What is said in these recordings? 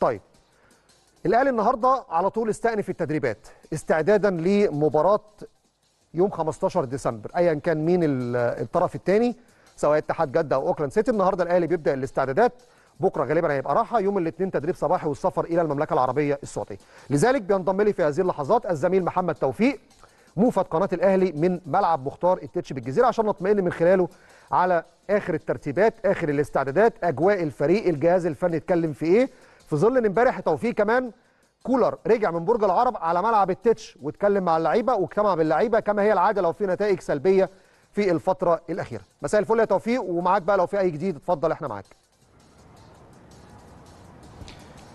طيب الأهلي النهارده على طول استأنف التدريبات استعدادا لمباراة يوم 15 ديسمبر ايا كان مين ال- الطرف الثاني سواء اتحاد جدة أو أوكلاند سيتي. النهارده الأهلي بيبدأ الاستعدادات بكرة غالبا هيبقى راحة يوم الاثنين تدريب صباحي والسفر إلى المملكة العربية السعودية. لذلك بينضم لي في هذه اللحظات الزميل محمد توفيق موفد قناة الأهلي من ملعب مختار التتش بالجزيرة عشان نطمئن من خلاله على آخر الترتيبات آخر الاستعدادات أجواء الفريق الجهاز الفني اتكلم في إيه. في ظل إن امبارح توفيق كمان كولر رجع من برج العرب على ملعب التتش واتكلم مع اللعيبة واجتمع باللعيبة كما هي العادة لو في نتائج سلبية في الفترة الأخيرة. مساء الفل يا توفيق ومعاك بقى لو في أي جديد اتفضل إحنا معاك.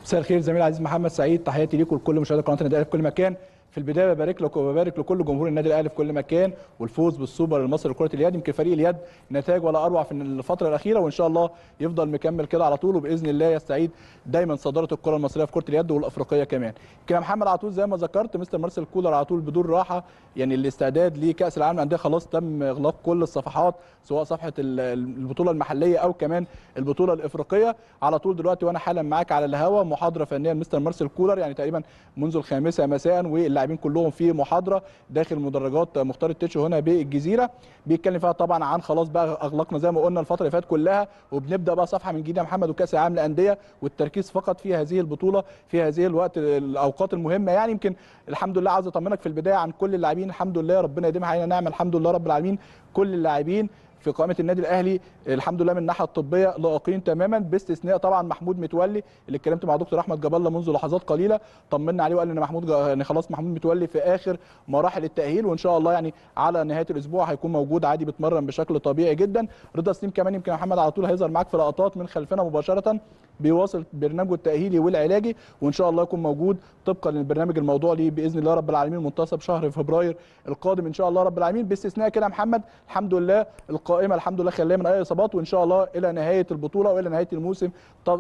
مساء الخير زميلي العزيز محمد سعيد تحياتي ليكم ولكل مشاهدي قناة النادي في كل مكان. في البداية ببارك لكم وببارك لكل جمهور النادي الأهلي في كل مكان والفوز بالسوبر المصري لكرة اليد. يمكن فريق اليد نتائج ولا أروع في الفترة الأخيرة وإن شاء الله يفضل مكمل كده على طول وبإذن الله يستعيد دايما صدارة الكرة المصرية في كرة اليد والأفريقية كمان. يا محمد على طول زي ما ذكرت مستر مارسيل كولر على طول بدون راحة. يعني الاستعداد لكأس العالم للأندية خلاص تم إغلاق كل الصفحات سواء صفحة ال- البطولة المحلية أو كمان البطولة الإفريقية. على طول دلوقتي وأنا حالا معاك على الهوا محاضرة فنية لمستر مارسيل كولر يعني تقريبا منذ الخامسة مساء كلهم في محاضرة داخل مدرجات مختار التتش هنا بالجزيرة. بيتكلم فيها طبعا عن خلاص بقى أغلقنا زي ما قلنا الفترة اللي فاتت كلها وبنبدأ بقى صفحة من جديد يا محمد وكأس العالم للأندية والتركيز فقط في هذه البطولة في هذه الوقت الأوقات المهمة. يعني يمكن الحمد لله عاوز أطمنك في البداية عن كل اللاعبين الحمد لله ربنا يديمها علينا نعمه الحمد لله رب العالمين. كل اللاعبين في قائمة النادي الأهلي الحمد لله من الناحية الطبية لائقين تماما باستثناء طبعا محمود متولي اللي اتكلمت مع دكتور أحمد جاب الله منذ لحظات قليلة طمنا عليه وقال إن محمود يعني خلاص محمود متولي في آخر مراحل التأهيل وإن شاء الله يعني على نهاية الأسبوع هيكون موجود عادي بيتمرن بشكل طبيعي جدا. رضا سليم كمان يمكن محمد على طول هيظهر معاك في لقطات من خلفنا مباشرة. بيواصل برنامجه التأهيلي والعلاجي وإن شاء الله يكون موجود طبقا للبرنامج الموضوع ليه بإذن الله رب العالمين منتصف شهر فبراير القادم إن شاء الله رب العالمين. باستثناء كده محمد الحمد لله القائمة الحمد لله خاليه من أي إصابات وإن شاء الله إلى نهاية البطولة وإلى نهاية الموسم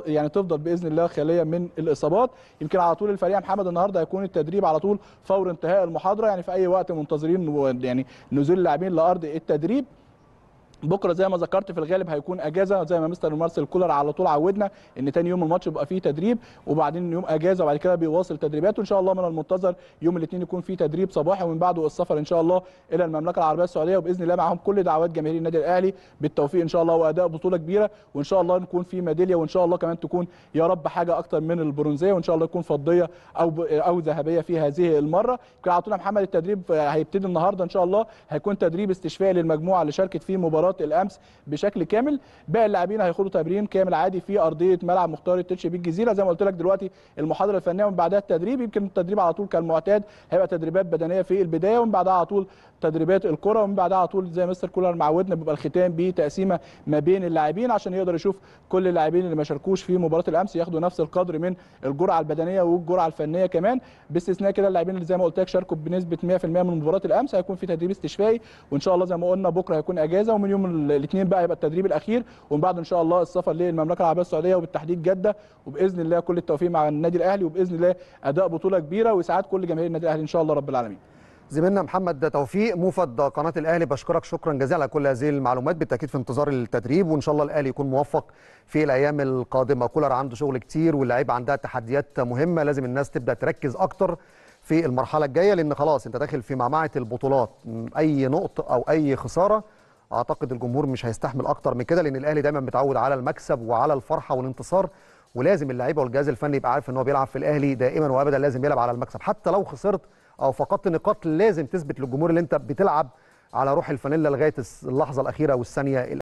يعني تفضل بإذن الله خاليه من الإصابات. يمكن على طول الفريق محمد النهارده هيكون التدريب على طول فور انتهاء المحاضرة يعني في أي وقت منتظرين يعني نزول اللاعبين لأرض التدريب. بكره زي ما ذكرت في الغالب هيكون اجازه زي ما مستر مارسيل كولر على طول عودنا ان تاني يوم الماتش بيبقى فيه تدريب وبعدين يوم اجازه وبعد كده بيواصل تدريباته ان شاء الله من المنتظر يوم الاثنين يكون فيه تدريب صباحي ومن بعده السفر إن شاء الله إلى المملكة العربية السعودية. وبإذن الله معاهم كل دعوات جماهير النادي الأهلي بالتوفيق إن شاء الله وأداء بطولة كبيرة. وإن شاء الله نكون في ميدالية وإن شاء الله كمان تكون يا رب حاجة أكتر من البرونزية. وإن شاء الله يكون فضية أو أو ذهبية في هذه المرة. يمكن على طول محمد التدريب هيبتدي النهارده إن شاء الله. هيكون تدريب استشفائي للمجموعة اللي شاركت في مباراة الأمس بشكل كامل. باقي اللاعبين هياخدوا تمرين كامل عادي في أرضية ملعب مختار التتش بالجزيره زي ما قلت لك دلوقتي المحاضرة الفنية ومن بعدها التدريب. يمكن التدريب على طول كالمعتاد. هيبقى تدريبات بدنية في البداية ومن بعدها على طول تدريبات الكرة ومن بعدها على طول زي مستر كولر معودنا بيبقى الختام بتقسيمة ما بين اللاعبين عشان يقدر يشوف كل اللاعبين اللي ما شاركوش في مباراة الأمس. ياخدوا نفس القدر من الجرعة البدنية والجرعة الفنية كمان. باستثناء كده اللاعبين اللي زي ما قلت لك شاركوا بنسبة 100% من مباراة الأمس. هيكون في تدريب استشفائي. وإن شاء الله زي ما قلنا بكرة هيكون إجازة. ومن يوم الاثنين بقى هيبقى التدريب الأخير ومن بعد إن شاء الله السفر للمملكة العربية السعودية وبالتحديد جدة وبإذن الله كل التوفيق مع النادي الأهلي وبإذن الله أداء بطولة كبيرة واسعاد كل جماهير النادي الأهلي إن شاء الله رب العالمين. زميلنا محمد توفيق موفد قناة الأهلي بشكرك شكرا جزيلا على كل هذه المعلومات بالتأكيد في انتظار التدريب وإن شاء الله الأهلي يكون موفق في الأيام القادمة. كولر عنده شغل كتير واللعيبه عندها تحديات مهمة لازم الناس تبدأ تركز أكتر في المرحلة الجاية لأن خلاص أنت داخل في معمعة البطولات. أي نقطة أو أي خسارة أعتقد الجمهور مش هيستحمل أكتر من كده لأن الأهلي دايما متعود على المكسب وعلى الفرحة والانتصار ولازم اللعيبة والجهاز الفني يبقى عارف إن هو بيلعب في الأهلي دائما وابدا لازم يلعب على المكسب. حتى لو خسرت أو فقدت نقاط لازم تثبت للجمهور اللي أنت بتلعب على روح الفانيلا لغاية اللحظة الأخيرة والثانية.